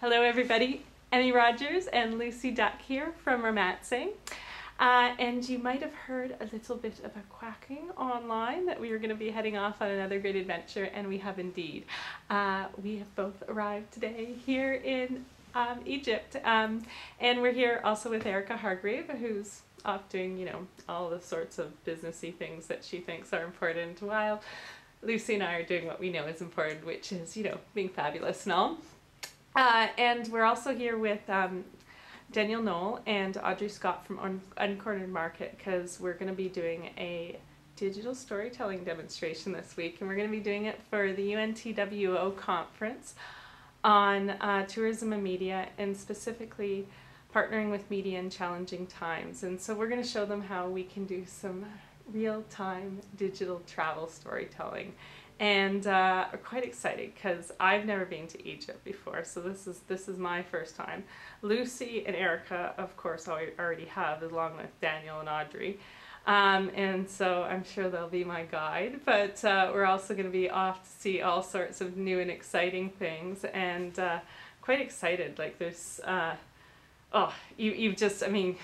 Hello everybody, Emme Rogers and Lucy Duck here from Roamancing. Uh, and you might have heard a little bit of a quacking online that we were going to be heading off on another great adventure, and we have indeed. Uh, we have both arrived today here in um, Egypt, um, and we're here also with Erica Hargreave, who's off doing, you know, all the sorts of businessy things that she thinks are important, while Lucy and I are doing what we know is important, which is, you know, being fabulous and all. Uh, and we're also here with um, Daniel Noll and Audrey Scott from Un- Uncornered Market because we're going to be doing a digital storytelling demonstration this week, and we're going to be doing it for the UNTWO conference on uh, tourism and media, and specifically partnering with media in challenging times. And so we're going to show them how we can do some real time digital travel storytelling and uh, quite excited because I've never been to Egypt before, so this is this is my first time. Lucy and Erica, of course, I already have, along with Daniel and Audrey, um, and so I'm sure they'll be my guide. But uh, we're also going to be off to see all sorts of new and exciting things, and uh, quite excited. Like there's, uh, oh, you you've just, I mean.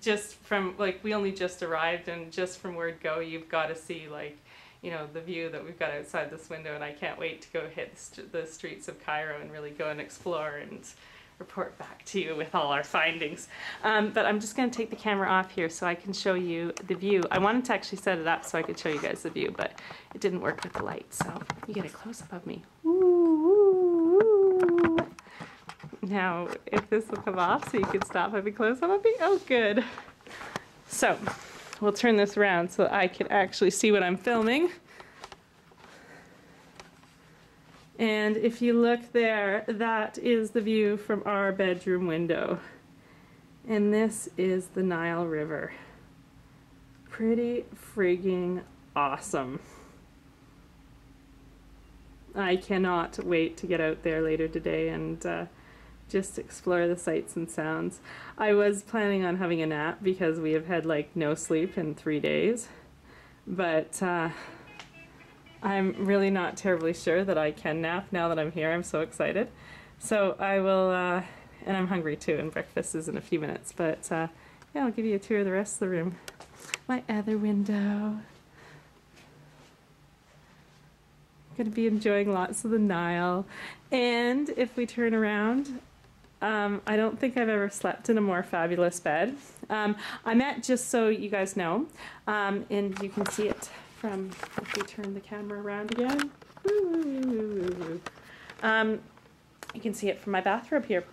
Just from like we only just arrived, and just from word go, you've got to see like you know the view that we've got outside this window and I can't wait to go hit the streets of Cairo and really go and explore and report back to you with all our findings. Um, but I'm just going to take the camera off here so I can show you the view. I wanted to actually set it up so I could show you guys the view, but it didn't work with the light, so you get a close-up of me. Now, if this will come off so you can stop having close-up of me, oh good. So, we'll turn this around so I can actually see what I'm filming. And if you look there, that is the view from our bedroom window. And this is the Nile River. Pretty frigging awesome. I cannot wait to get out there later today and uh, just explore the sights and sounds. I was planning on having a nap because we have had like no sleep in three days, but uh, I'm really not terribly sure that I can nap now that I'm here. I'm so excited. So I will, uh, and I'm hungry too, and breakfast is in a few minutes, but uh, yeah, I'll give you a tour of the rest of the room. My other window. Going to be enjoying lots of the Nile. And if we turn around, um, I don't think I've ever slept in a more fabulous bed. Um, I'm at, just so you guys know, um, and you can see it from, if we turn the camera around again. Um, you can see it from my bathrobe here.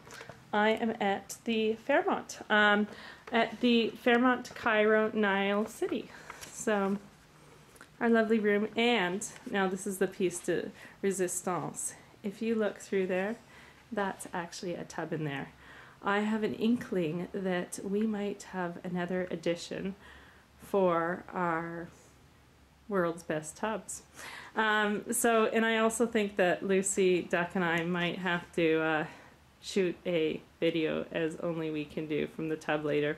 I am at the Fairmont, um, at the Fairmont Cairo Nile City. So, our lovely room, and now this is the piece de resistance. If you look through there, that's actually a tub in there. I have an inkling that we might have another edition for our world's best tubs. Um, so, and I also think that Lucy Duck and I might have to uh, shoot a video as only we can do from the tub later.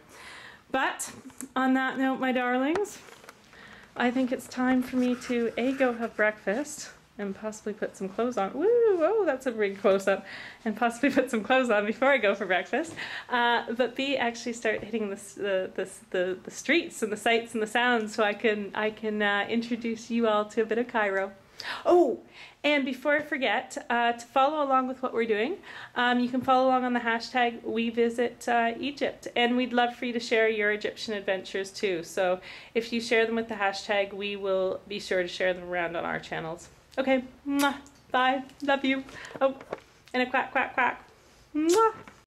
But on that note, my darlings, I think it's time for me to A, go have breakfast and possibly put some clothes on. Woo! Oh, that's a big close up. And possibly put some clothes on before I go for breakfast. Uh, but B, actually start hitting the, the, the, the, streets and the sights and the sounds so I can, I can uh, introduce you all to a bit of Cairo. Oh, and before I forget, uh, to follow along with what we're doing, um, you can follow along on the hashtag We Visit uh, Egypt, and we'd love for you to share your Egyptian adventures too. So if you share them with the hashtag, we will be sure to share them around on our channels. Okay, Mwah. bye, love you. Oh, and a quack, quack, quack. Mwah.